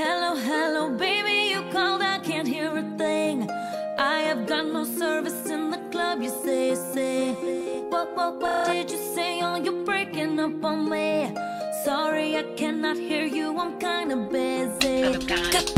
Hello, hello, baby, you called, I can't hear a thing. I have got no service in the club, you say, say. What, what, what did you say? Oh, you're breaking up on me. Sorry, I cannot hear you, I'm kinda busy.